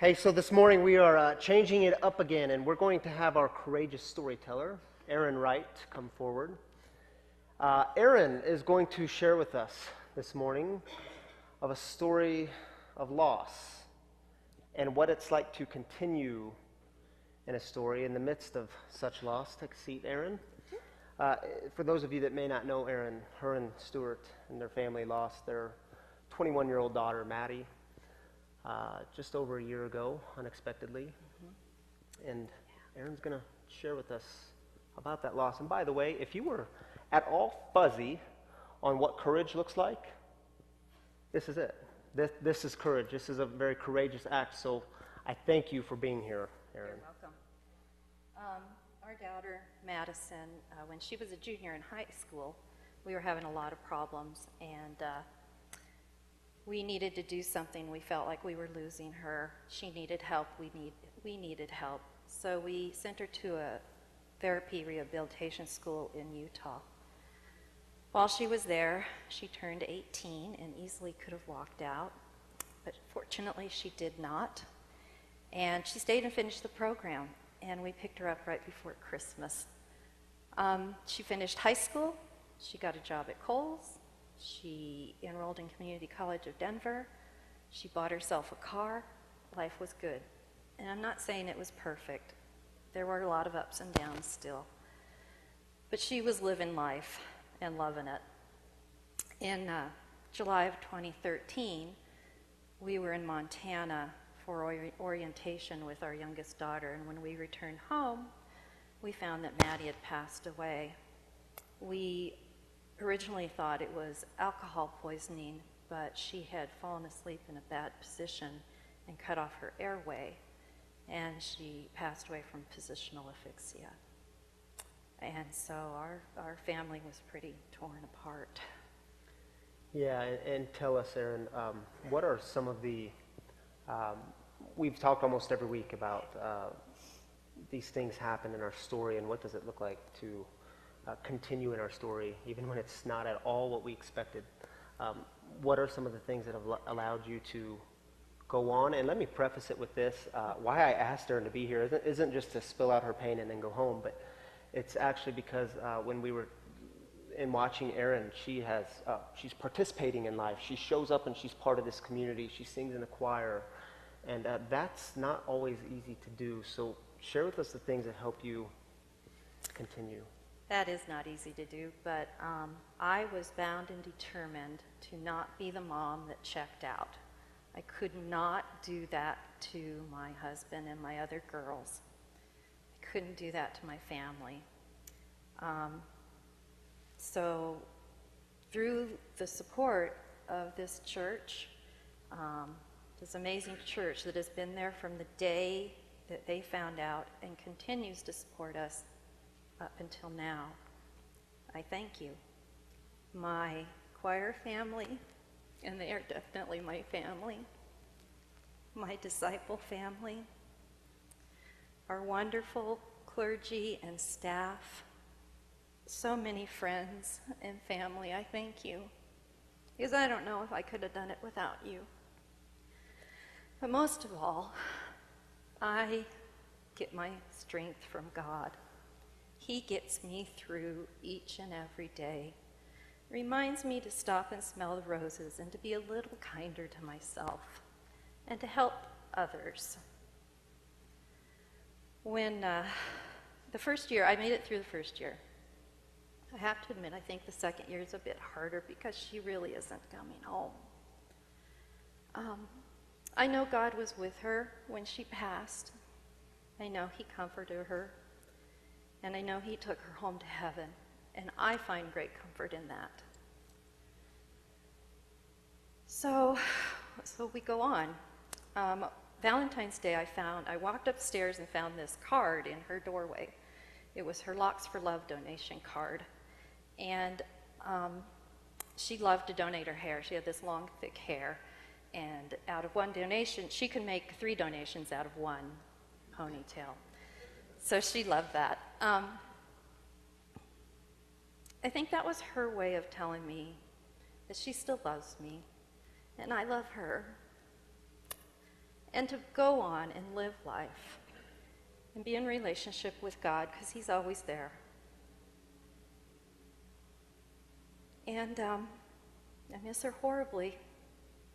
Hey, so this morning we are uh, changing it up again, and we're going to have our courageous storyteller, Erin Wright, come forward. Uh, Erin is going to share with us this morning of a story of loss and what it's like to continue in a story in the midst of such loss. Take a seat, Erin. Uh, for those of you that may not know Erin, her and Stuart and their family lost their 21 year old daughter, Maddie, uh, just over a year ago, unexpectedly. Mm-hmm. And Erin's going to share with us about that loss. And by the way, if you were at all fuzzy on what courage looks like, this is it. This, this is courage. This is a very courageous act. So I thank you for being here, Erin. You're welcome. Um, our daughter, Madison, uh, when she was a junior in high school, we were having a lot of problems, and uh, we needed to do something. We felt like we were losing her. She needed help. We, need, we needed help. So we sent her to a therapy rehabilitation school in Utah. While she was there, she turned 18 and easily could have walked out, but fortunately she did not. And she stayed and finished the program and we picked her up right before Christmas. Um, she finished high school. She got a job at Kohl's. She enrolled in Community College of Denver. She bought herself a car. Life was good. And I'm not saying it was perfect. There were a lot of ups and downs still. But she was living life and loving it. In uh, July of 2013, we were in Montana for ori- orientation with our youngest daughter, and when we returned home, we found that Maddie had passed away. We originally thought it was alcohol poisoning, but she had fallen asleep in a bad position and cut off her airway, and she passed away from positional asphyxia. And so our, our family was pretty torn apart. Yeah, and, and tell us, Erin, um, what are some of the um, we've talked almost every week about uh, these things happen in our story and what does it look like to uh, continue in our story, even when it's not at all what we expected. Um, what are some of the things that have l- allowed you to go on? And let me preface it with this. Uh, why I asked her to be here isn't, isn't, just to spill out her pain and then go home, but it's actually because uh, when we were in watching Erin, she has, uh, she's participating in life. She shows up and she's part of this community. She sings in the choir. And uh, that's not always easy to do. So share with us the things that help you continue. That is not easy to do, but um, I was bound and determined to not be the mom that checked out. I could not do that to my husband and my other girls. I couldn't do that to my family. Um, so, through the support of this church, um, this amazing church that has been there from the day that they found out and continues to support us up until now. I thank you. My choir family, and they are definitely my family, my disciple family, our wonderful clergy and staff, so many friends and family, I thank you. Because I don't know if I could have done it without you. But most of all, I get my strength from God. He gets me through each and every day. Reminds me to stop and smell the roses and to be a little kinder to myself and to help others. When uh, the first year, I made it through the first year. I have to admit, I think the second year is a bit harder because she really isn't coming home. Um, I know God was with her when she passed. I know He comforted her. And I know He took her home to heaven. And I find great comfort in that. So, so we go on. Um, Valentine's Day, I found, I walked upstairs and found this card in her doorway. It was her Locks for Love donation card. And um, she loved to donate her hair. She had this long, thick hair. And out of one donation, she can make three donations out of one ponytail. So she loved that. Um, I think that was her way of telling me that she still loves me and I love her. and to go on and live life and be in relationship with God because He's always there. And um, I miss her horribly,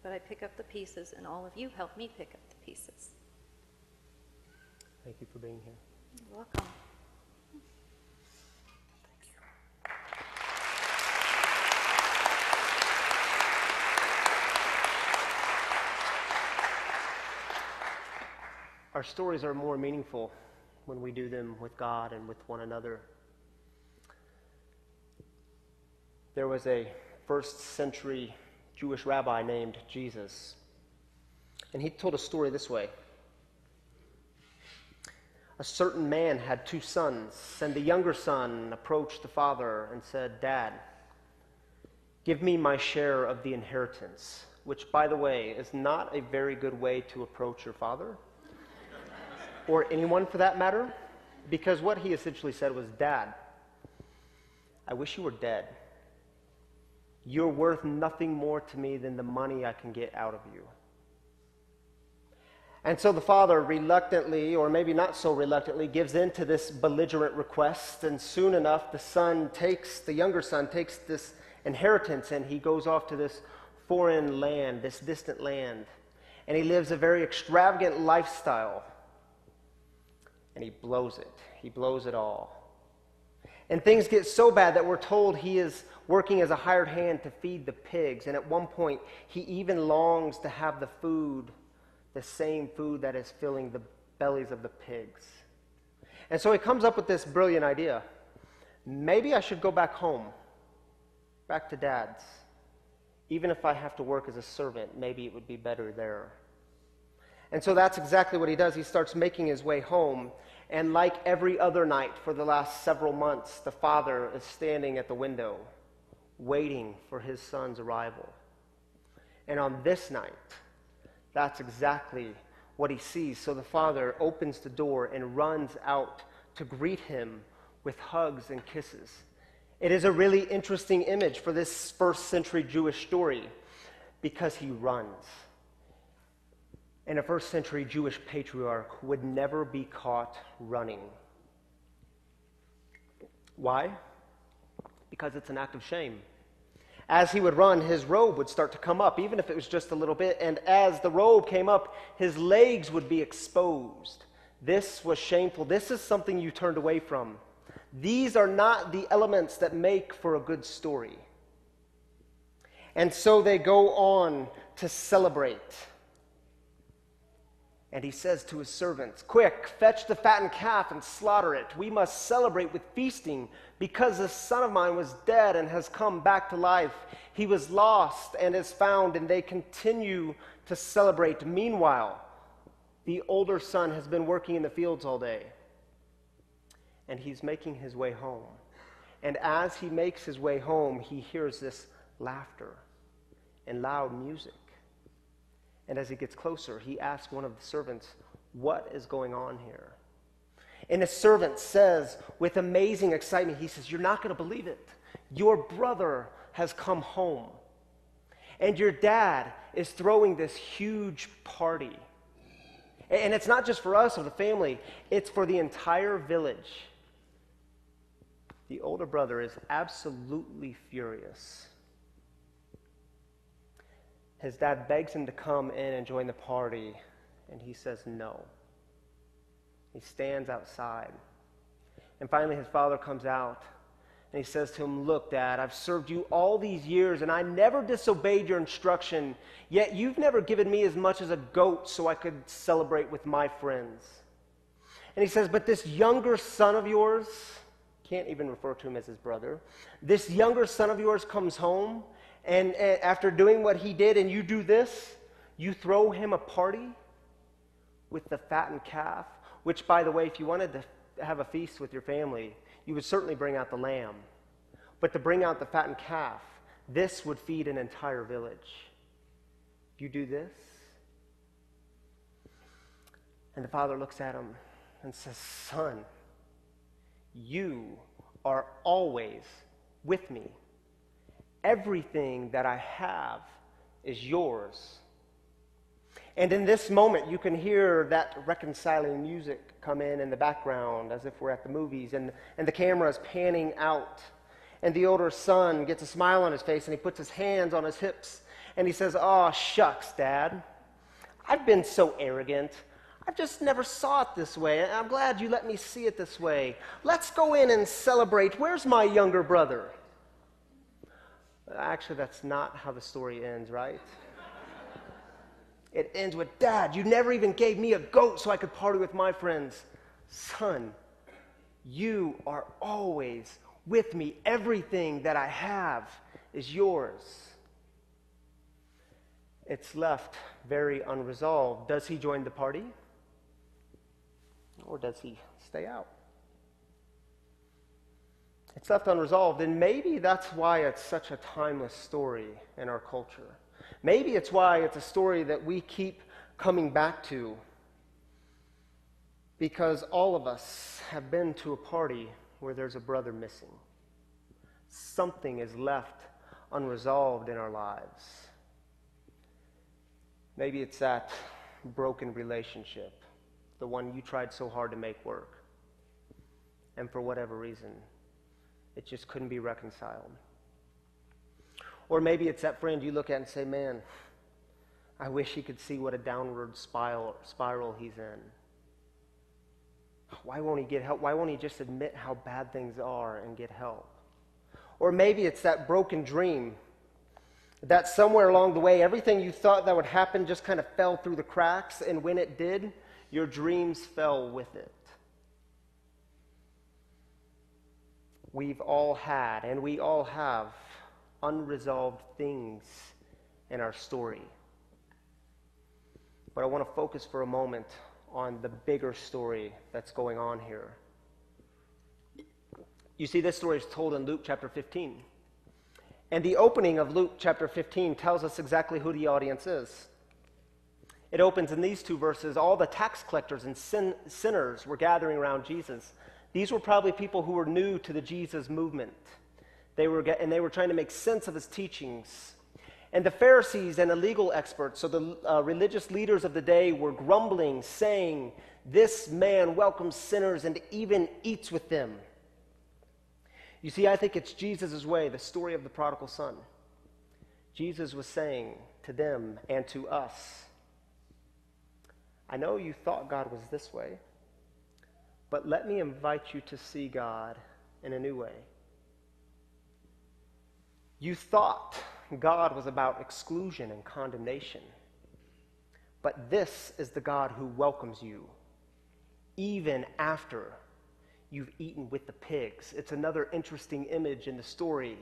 but I pick up the pieces, and all of you help me pick up the pieces. Thank you for being here. Welcome. Our stories are more meaningful when we do them with God and with one another. There was a first century Jewish rabbi named Jesus, and he told a story this way. A certain man had two sons, and the younger son approached the father and said, Dad, give me my share of the inheritance, which, by the way, is not a very good way to approach your father or anyone for that matter, because what he essentially said was, Dad, I wish you were dead. You're worth nothing more to me than the money I can get out of you. And so the father reluctantly, or maybe not so reluctantly, gives in to this belligerent request. And soon enough, the son takes, the younger son takes this inheritance and he goes off to this foreign land, this distant land. And he lives a very extravagant lifestyle and he blows it. He blows it all. And things get so bad that we're told he is working as a hired hand to feed the pigs. And at one point, he even longs to have the food, the same food that is filling the bellies of the pigs. And so he comes up with this brilliant idea maybe I should go back home, back to dad's. Even if I have to work as a servant, maybe it would be better there. And so that's exactly what he does. He starts making his way home. And like every other night for the last several months, the father is standing at the window, waiting for his son's arrival. And on this night, that's exactly what he sees. So the father opens the door and runs out to greet him with hugs and kisses. It is a really interesting image for this first century Jewish story because he runs and a first century Jewish patriarch would never be caught running. Why? Because it's an act of shame. As he would run, his robe would start to come up, even if it was just a little bit. And as the robe came up, his legs would be exposed. This was shameful. This is something you turned away from. These are not the elements that make for a good story. And so they go on to celebrate. And he says to his servants, Quick, fetch the fattened calf and slaughter it. We must celebrate with feasting because this son of mine was dead and has come back to life. He was lost and is found, and they continue to celebrate. Meanwhile, the older son has been working in the fields all day, and he's making his way home. And as he makes his way home, he hears this laughter and loud music. And as he gets closer, he asks one of the servants, What is going on here? And the servant says, with amazing excitement, he says, You're not going to believe it. Your brother has come home. And your dad is throwing this huge party. And it's not just for us or the family, it's for the entire village. The older brother is absolutely furious. His dad begs him to come in and join the party, and he says no. He stands outside. And finally, his father comes out and he says to him, Look, Dad, I've served you all these years and I never disobeyed your instruction, yet you've never given me as much as a goat so I could celebrate with my friends. And he says, But this younger son of yours, can't even refer to him as his brother, this younger son of yours comes home and, and after doing what he did, and you do this, you throw him a party with the fattened calf, which, by the way, if you wanted to have a feast with your family, you would certainly bring out the lamb. But to bring out the fattened calf, this would feed an entire village. You do this? And the father looks at him and says, Son, you are always with me Everything that I have is yours. And in this moment, you can hear that reconciling music come in in the background as if we're at the movies, and, and the camera is panning out. And the older son gets a smile on his face and he puts his hands on his hips and he says, Oh, shucks, Dad. I've been so arrogant. I've just never saw it this way. And I'm glad you let me see it this way. Let's go in and celebrate. Where's my younger brother? Actually, that's not how the story ends, right? It ends with, Dad, you never even gave me a goat so I could party with my friends. Son, you are always with me. Everything that I have is yours. It's left very unresolved. Does he join the party? Or does he stay out? It's left unresolved, and maybe that's why it's such a timeless story in our culture. Maybe it's why it's a story that we keep coming back to. Because all of us have been to a party where there's a brother missing. Something is left unresolved in our lives. Maybe it's that broken relationship, the one you tried so hard to make work. And for whatever reason, it just couldn't be reconciled. Or maybe it's that friend you look at and say, man, I wish he could see what a downward spiral, spiral he's in. Why won't he get help? Why won't he just admit how bad things are and get help? Or maybe it's that broken dream that somewhere along the way, everything you thought that would happen just kind of fell through the cracks, and when it did, your dreams fell with it. We've all had, and we all have, unresolved things in our story. But I want to focus for a moment on the bigger story that's going on here. You see, this story is told in Luke chapter 15. And the opening of Luke chapter 15 tells us exactly who the audience is. It opens in these two verses all the tax collectors and sin- sinners were gathering around Jesus. These were probably people who were new to the Jesus movement. They were, and they were trying to make sense of his teachings. And the Pharisees and the legal experts, so the uh, religious leaders of the day, were grumbling, saying, This man welcomes sinners and even eats with them. You see, I think it's Jesus' way, the story of the prodigal son. Jesus was saying to them and to us, I know you thought God was this way, but let me invite you to see God in a new way. You thought God was about exclusion and condemnation, but this is the God who welcomes you even after you've eaten with the pigs. It's another interesting image in the story.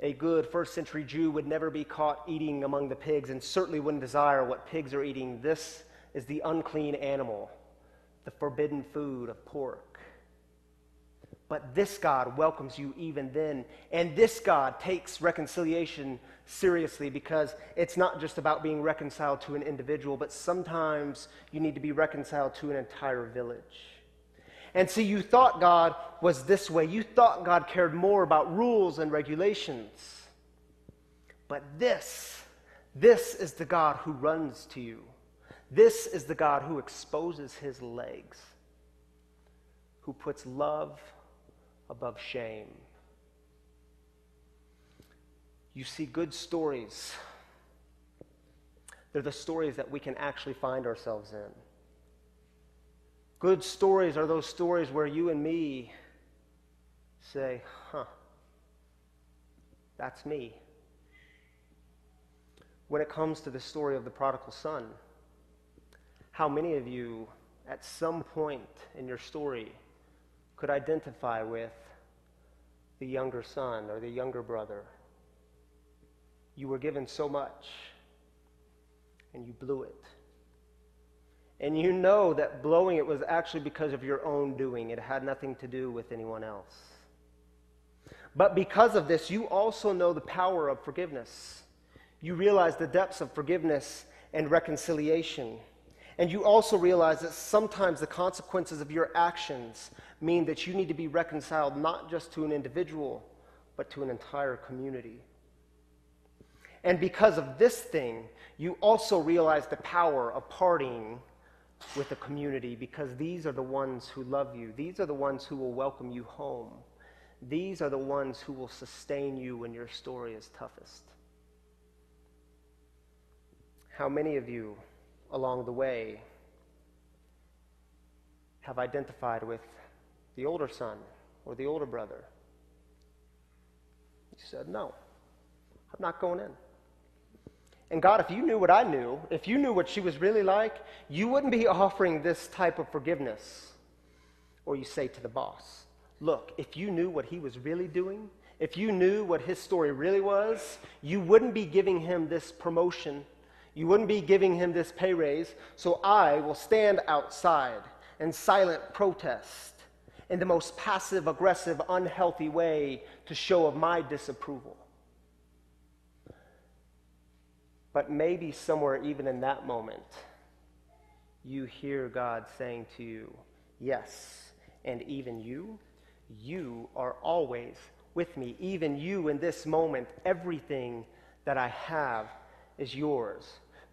A good first century Jew would never be caught eating among the pigs and certainly wouldn't desire what pigs are eating. This is the unclean animal, the forbidden food of pork. But this God welcomes you even then. And this God takes reconciliation seriously because it's not just about being reconciled to an individual, but sometimes you need to be reconciled to an entire village. And see, you thought God was this way. You thought God cared more about rules and regulations. But this, this is the God who runs to you. This is the God who exposes his legs, who puts love above shame. You see, good stories, they're the stories that we can actually find ourselves in. Good stories are those stories where you and me say, huh, that's me. When it comes to the story of the prodigal son, how many of you at some point in your story could identify with the younger son or the younger brother? You were given so much and you blew it. And you know that blowing it was actually because of your own doing, it had nothing to do with anyone else. But because of this, you also know the power of forgiveness. You realize the depths of forgiveness and reconciliation. And you also realize that sometimes the consequences of your actions mean that you need to be reconciled not just to an individual, but to an entire community. And because of this thing, you also realize the power of partying with the community because these are the ones who love you. These are the ones who will welcome you home. These are the ones who will sustain you when your story is toughest. How many of you along the way have identified with the older son or the older brother? You said, No, I'm not going in. And God, if you knew what I knew, if you knew what she was really like, you wouldn't be offering this type of forgiveness. Or you say to the boss, Look, if you knew what he was really doing, if you knew what his story really was, you wouldn't be giving him this promotion. You wouldn't be giving him this pay raise. So I will stand outside in silent protest in the most passive, aggressive, unhealthy way to show of my disapproval. But maybe somewhere, even in that moment, you hear God saying to you, Yes, and even you, you are always with me. Even you in this moment, everything that I have is yours.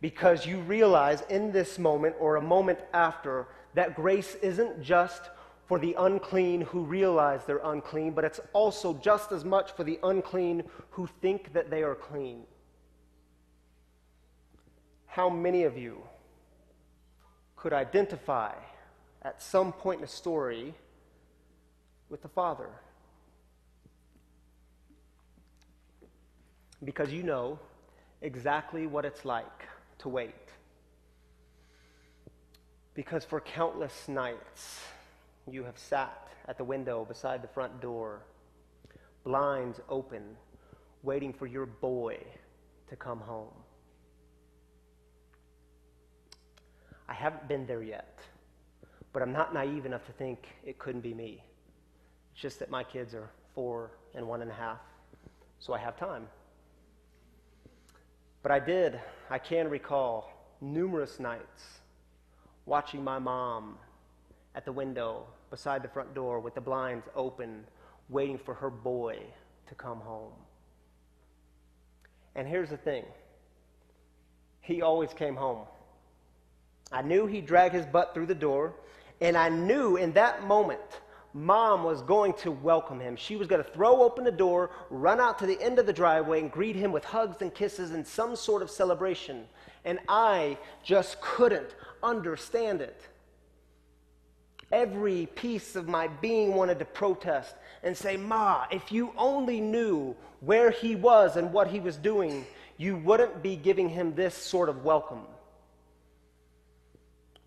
Because you realize in this moment or a moment after that grace isn't just for the unclean who realize they're unclean, but it's also just as much for the unclean who think that they are clean. How many of you could identify at some point in a story with the Father? Because you know exactly what it's like to wait. Because for countless nights, you have sat at the window beside the front door, blinds open, waiting for your boy to come home. I haven't been there yet, but I'm not naive enough to think it couldn't be me. It's just that my kids are four and one and a half, so I have time. But I did, I can recall numerous nights watching my mom at the window beside the front door with the blinds open, waiting for her boy to come home. And here's the thing he always came home. I knew he'd drag his butt through the door, and I knew in that moment mom was going to welcome him. She was going to throw open the door, run out to the end of the driveway, and greet him with hugs and kisses and some sort of celebration. And I just couldn't understand it. Every piece of my being wanted to protest and say, Ma, if you only knew where he was and what he was doing, you wouldn't be giving him this sort of welcome.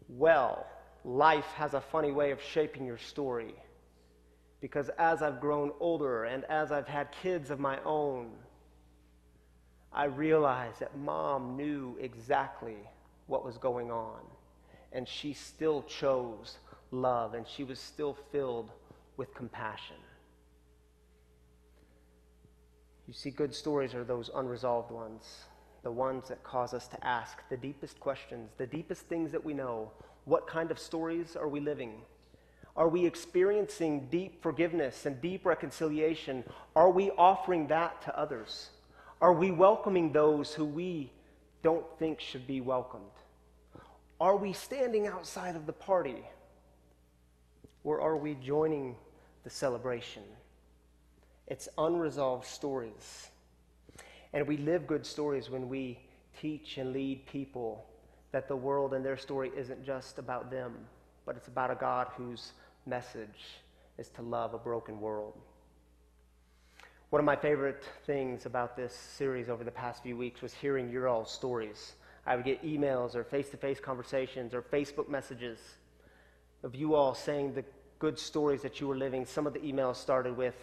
Well, life has a funny way of shaping your story. Because as I've grown older and as I've had kids of my own, I realized that mom knew exactly what was going on. And she still chose love, and she was still filled with compassion. You see, good stories are those unresolved ones the ones that cause us to ask the deepest questions, the deepest things that we know. What kind of stories are we living? Are we experiencing deep forgiveness and deep reconciliation? Are we offering that to others? Are we welcoming those who we don't think should be welcomed? Are we standing outside of the party? Or are we joining the celebration? It's unresolved stories. And we live good stories when we teach and lead people that the world and their story isn't just about them, but it's about a God whose message is to love a broken world. One of my favorite things about this series over the past few weeks was hearing your all stories. I would get emails or face to face conversations or Facebook messages of you all saying the good stories that you were living. Some of the emails started with,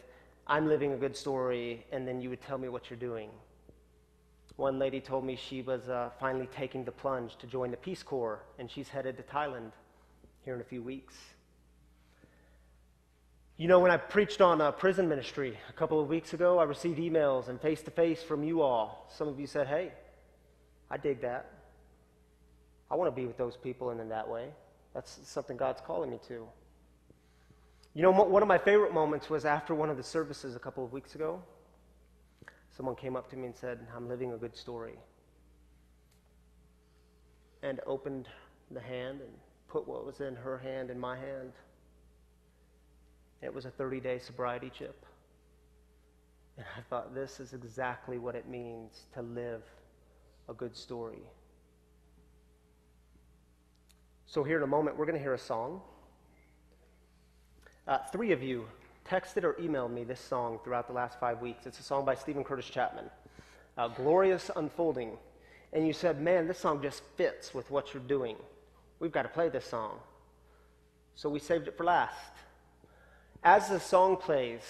I'm living a good story, and then you would tell me what you're doing. One lady told me she was uh, finally taking the plunge to join the Peace Corps, and she's headed to Thailand here in a few weeks. You know, when I preached on uh, prison ministry a couple of weeks ago, I received emails and face to face from you all. Some of you said, Hey, I dig that. I want to be with those people and in that way. That's something God's calling me to. You know, one of my favorite moments was after one of the services a couple of weeks ago. someone came up to me and said, I'm living a good story. And opened the hand and put what was in her hand in my hand. It was a 30 day sobriety chip. And I thought, this is exactly what it means to live a good story. So, here in a moment, we're going to hear a song. Uh, three of you texted or emailed me this song throughout the last five weeks. It's a song by Steven Curtis Chapman, uh, Glorious Unfolding. And you said, man, this song just fits with what you're doing. We've got to play this song. So we saved it for last. As the song plays,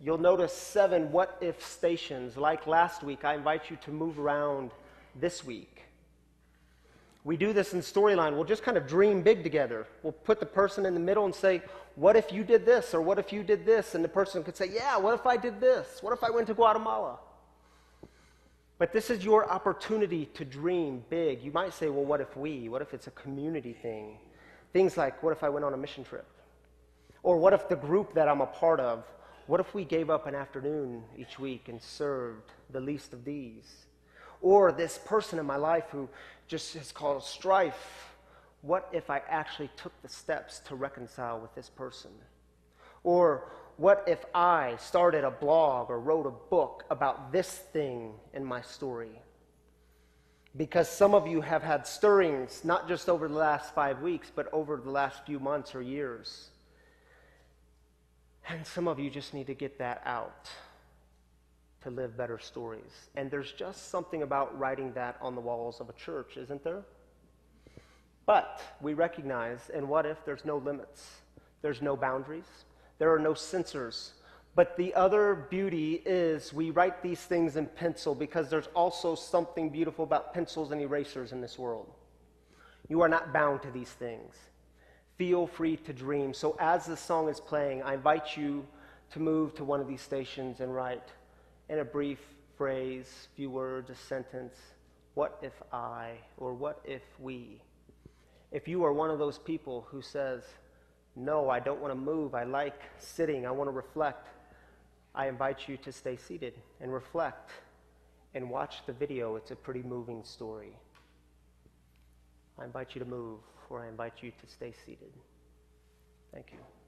you'll notice seven what if stations. Like last week, I invite you to move around this week. We do this in storyline. We'll just kind of dream big together. We'll put the person in the middle and say, What if you did this? Or what if you did this? And the person could say, Yeah, what if I did this? What if I went to Guatemala? But this is your opportunity to dream big. You might say, Well, what if we? What if it's a community thing? Things like, What if I went on a mission trip? Or what if the group that I'm a part of, what if we gave up an afternoon each week and served the least of these? Or this person in my life who just has caused strife. What if I actually took the steps to reconcile with this person? Or what if I started a blog or wrote a book about this thing in my story? Because some of you have had stirrings, not just over the last five weeks, but over the last few months or years. And some of you just need to get that out to live better stories. And there's just something about writing that on the walls of a church, isn't there? But we recognize, and what if there's no limits? There's no boundaries, there are no censors. But the other beauty is we write these things in pencil because there's also something beautiful about pencils and erasers in this world. You are not bound to these things. Feel free to dream. So, as the song is playing, I invite you to move to one of these stations and write in a brief phrase, few words, a sentence, what if I, or what if we? If you are one of those people who says, no, I don't want to move, I like sitting, I want to reflect, I invite you to stay seated and reflect and watch the video. It's a pretty moving story. I invite you to move, or I invite you to stay seated. Thank you.